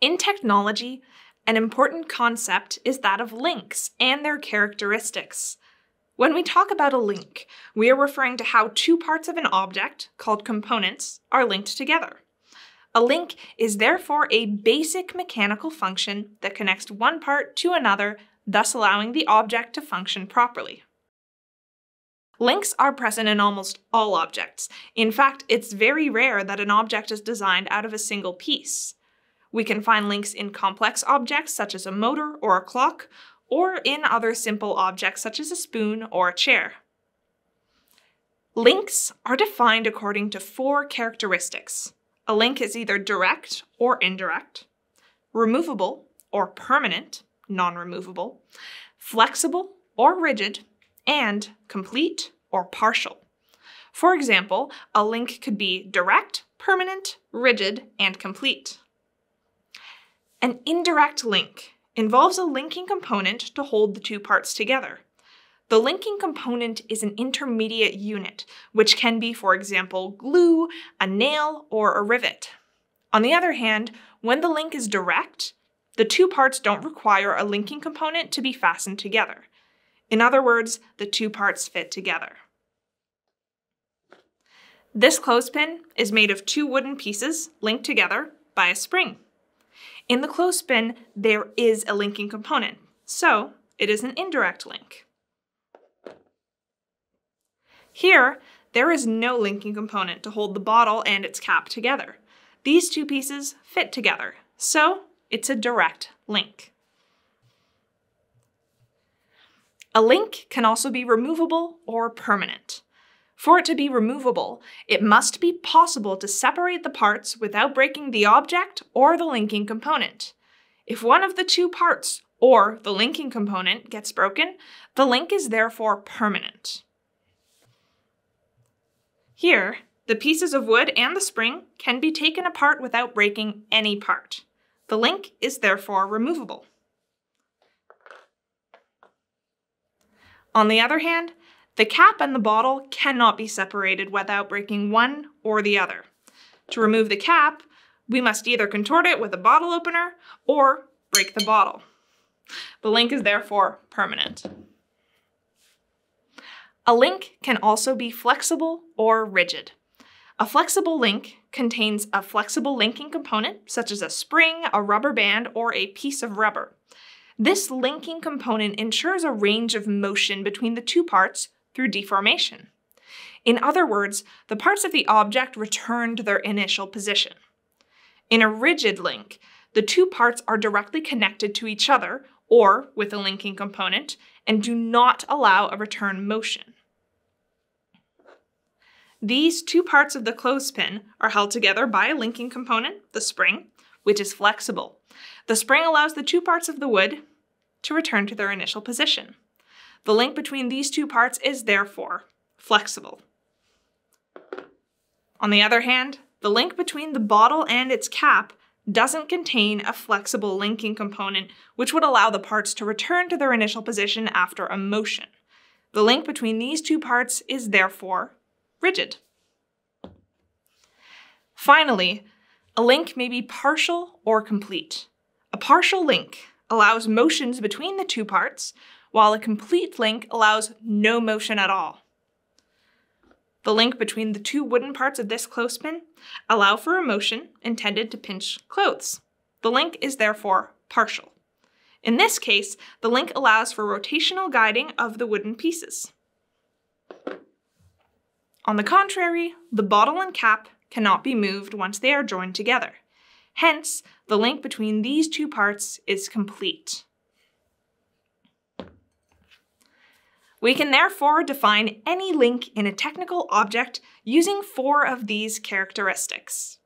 In technology, an important concept is that of links and their characteristics. When we talk about a link, we are referring to how two parts of an object, called components, are linked together. A link is therefore a basic mechanical function that connects one part to another, thus allowing the object to function properly. Links are present in almost all objects. In fact, it's very rare that an object is designed out of a single piece. We can find links in complex objects such as a motor or a clock, or in other simple objects such as a spoon or a chair. Links are defined according to four characteristics. A link is either direct or indirect, removable or permanent, non-removable, flexible or rigid, and complete or partial. For example, a link could be direct, permanent, rigid, and complete. An indirect link involves a linking component to hold the two parts together. The linking component is an intermediate unit, which can be, for example, glue, a nail, or a rivet. On the other hand, when the link is direct, the two parts don't require a linking component to be fastened together. In other words, the two parts fit together. This clothespin is made of two wooden pieces linked together by a spring. In the clothespin, there is a linking component, so it is an indirect link. Here, there is no linking component to hold the bottle and its cap together. These two pieces fit together, so it's a direct link. A link can also be removable or permanent. For it to be removable, it must be possible to separate the parts without breaking the object or the linking component. If one of the two parts, or the linking component, gets broken, the link is therefore permanent. Here, the pieces of wood and the spring can be taken apart without breaking any part. The link is therefore removable. On the other hand, the cap and the bottle cannot be separated without breaking one or the other. To remove the cap, we must either contort it with a bottle opener or break the bottle. The link is therefore permanent. A link can also be flexible or rigid. A flexible link contains a flexible linking component, such as a spring, a rubber band, or a piece of rubber. This linking component ensures a range of motion between the two parts through deformation. In other words, the parts of the object return to their initial position. In a rigid link, the two parts are directly connected to each other, or with a linking component, and do not allow a return motion. These two parts of the clothespin are held together by a linking component, the spring, which is flexible. The spring allows the two parts of the wood to return to their initial position. The link between these two parts is therefore flexible. On the other hand, the link between the bottle and its cap doesn't contain a flexible linking component which would allow the parts to return to their initial position after a motion. The link between these two parts is therefore rigid. Finally, a link may be partial or complete. A partial link allows motions between the two parts, while a complete link allows no motion at all. The link between the two wooden parts of this clothespin allow for a motion intended to pinch clothes. The link is therefore partial. In this case, the link allows for rotational guiding of the wooden pieces. On the contrary, the bottle and cap cannot be moved once they are joined together. Hence, the link between these two parts is complete. We can therefore define any link in a technical object using four of these characteristics.